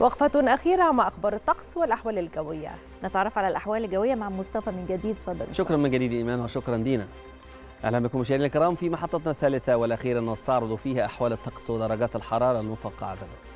وقفة أخيرة مع أخبار الطقس والأحوال الجوية. نتعرف على الأحوال الجوية مع مصطفى من جديد. تفضل شكرا من جديد إيمان وشكرا دينا. أهلا بكم مشاهدينا الكرام في محطتنا الثالثة والأخيرة نستعرض فيها أحوال الطقس ودرجات الحرارة المتوقعة غدا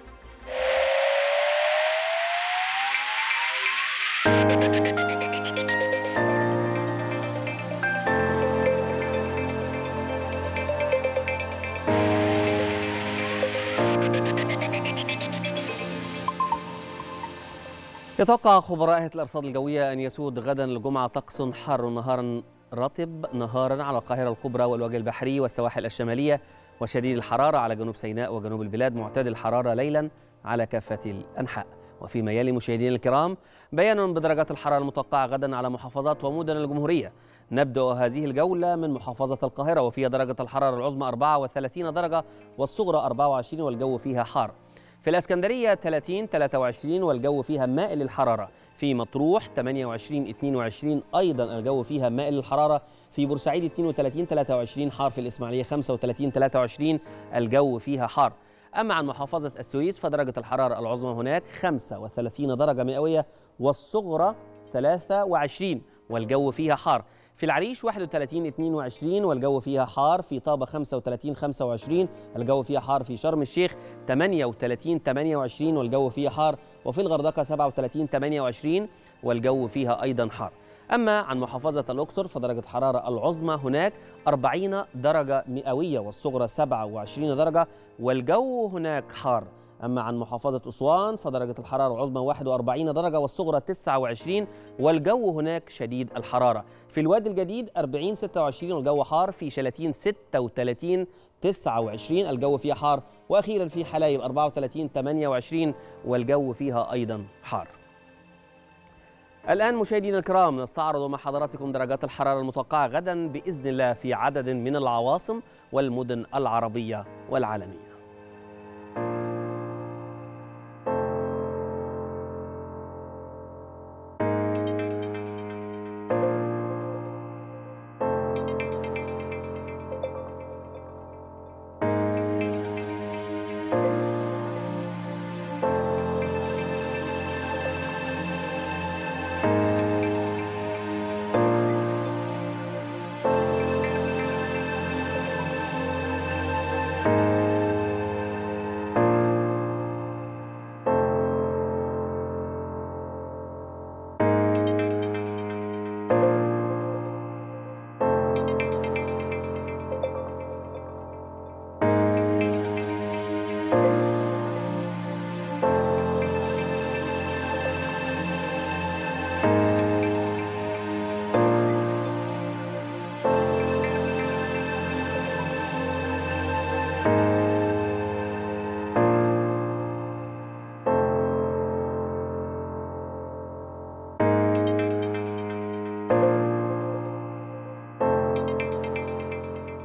يتوقع خبراء هيئة الأرصاد الجوية أن يسود غدا الجمعة طقس حار نهارا رطب نهارا على القاهرة الكبرى والوجه البحري والسواحل الشمالية وشديد الحرارة على جنوب سيناء وجنوب البلاد معتدل الحرارة ليلا على كافة الأنحاء. وفيما يلي مشاهدينا الكرام بيان بدرجات الحرارة المتوقعة غدا على محافظات ومدن الجمهورية. نبدأ هذه الجولة من محافظة القاهرة وفيها درجة الحرارة العظمى 34 درجة والصغرى 24 والجو فيها حار. في الإسكندرية 30 23 والجو فيها مائل الحرارة. في مطروح 28 22 أيضا الجو فيها مائل الحرارة. في بورسعيد 32 23 حار في الإسماعيلية 35 23 الجو فيها حار. أما عن محافظة السويس فدرجة الحرارة العظمى هناك 35 درجة مئوية والصغرى 23 والجو فيها حار. في العريش 31 22 والجو فيها حار في طابة 35 25 الجو فيها حار في شرم الشيخ 38 28 والجو فيها حار وفي الغردقة 37 28 والجو فيها أيضا حار. أما عن محافظة الأقصر فدرجة الحرارة العظمى هناك 40 درجة مئوية والصغرى 27 درجة والجو هناك حار. أما عن محافظة أسوان فدرجة الحرارة العظمى 41 درجة والصغرى 29 والجو هناك شديد الحرارة. في الوادي الجديد 40 26 والجو حار في شلاتين 36 29 الجو فيها حار. وأخيرا في حلايب 34 28 والجو فيها أيضا حار. الآن مشاهدينا الكرام نستعرض مع حضراتكم درجات الحرارة المتوقعة غدا بإذن الله في عدد من العواصم والمدن العربية والعالمية.